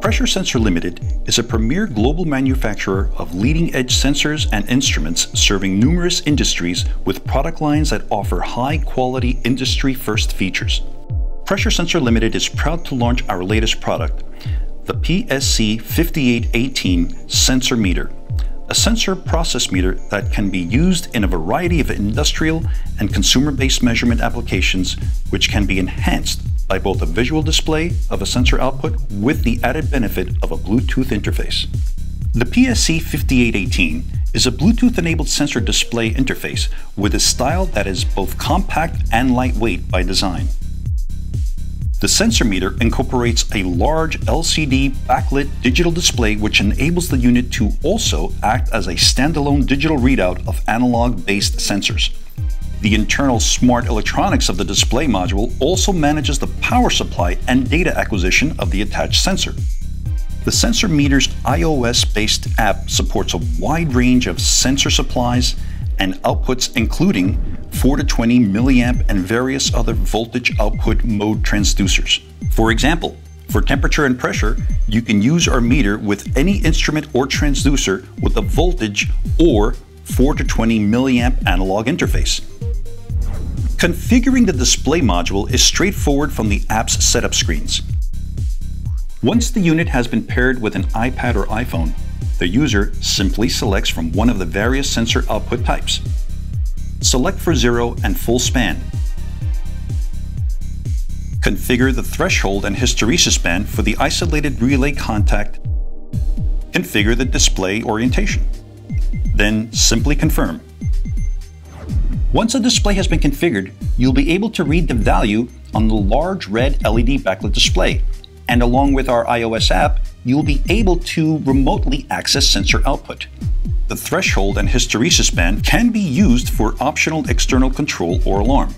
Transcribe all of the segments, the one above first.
Pressure Sensor Limited is a premier global manufacturer of leading-edge sensors and instruments serving numerous industries with product lines that offer high-quality industry-first features. Pressure Sensor Limited is proud to launch our latest product, the PSC 5818 Sensor Meter, a sensor process meter that can be used in a variety of industrial and consumer-based measurement applications which can be enhanced by both a visual display of a sensor output with the added benefit of a Bluetooth interface. The PSC 5818 is a Bluetooth-enabled sensor display interface with a style that is both compact and lightweight by design. The sensor meter incorporates a large LCD backlit digital display which enables the unit to also act as a standalone digital readout of analog-based sensors. The internal smart electronics of the display module also manages the power supply and data acquisition of the attached sensor. The sensor meter's iOS-based app supports a wide range of sensor supplies and outputs including 4 to 20 milliamp and various other voltage output mode transducers. For example, for temperature and pressure, you can use our meter with any instrument or transducer with a voltage or 4 to 20 milliamp analog interface. Configuring the display module is straightforward from the app's setup screens. Once the unit has been paired with an iPad or iPhone, the user simply selects from one of the various sensor output types. Select for zero and full span. Configure the threshold and hysteresis band for the isolated relay contact. Configure the display orientation. Then simply confirm. Once a display has been configured, you'll be able to read the value on the large red LED backlit display. And along with our iOS app, you'll be able to remotely access sensor output. The threshold and hysteresis band can be used for optional external control or alarm.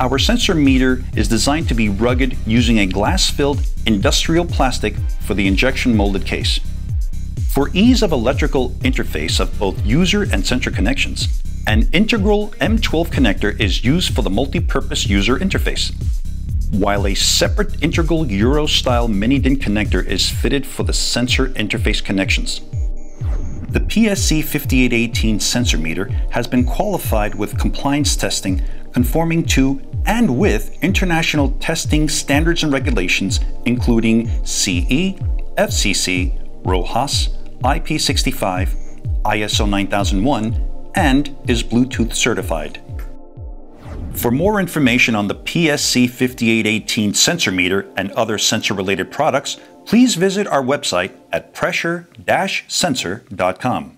Our sensor meter is designed to be rugged using a glass-filled industrial plastic for the injection molded case. For ease of electrical interface of both user and sensor connections, an integral M12 connector is used for the multi-purpose user interface, while a separate integral Euro-style mini-DIN connector is fitted for the sensor interface connections. The PSC 5818 sensor meter has been qualified with compliance testing conforming to and with international testing standards and regulations, including CE, FCC, RoHS, IP65, ISO 9001, and is Bluetooth certified. For more information on the PSC 5818 sensor meter and other sensor-related products, please visit our website at pressure-sensor.com.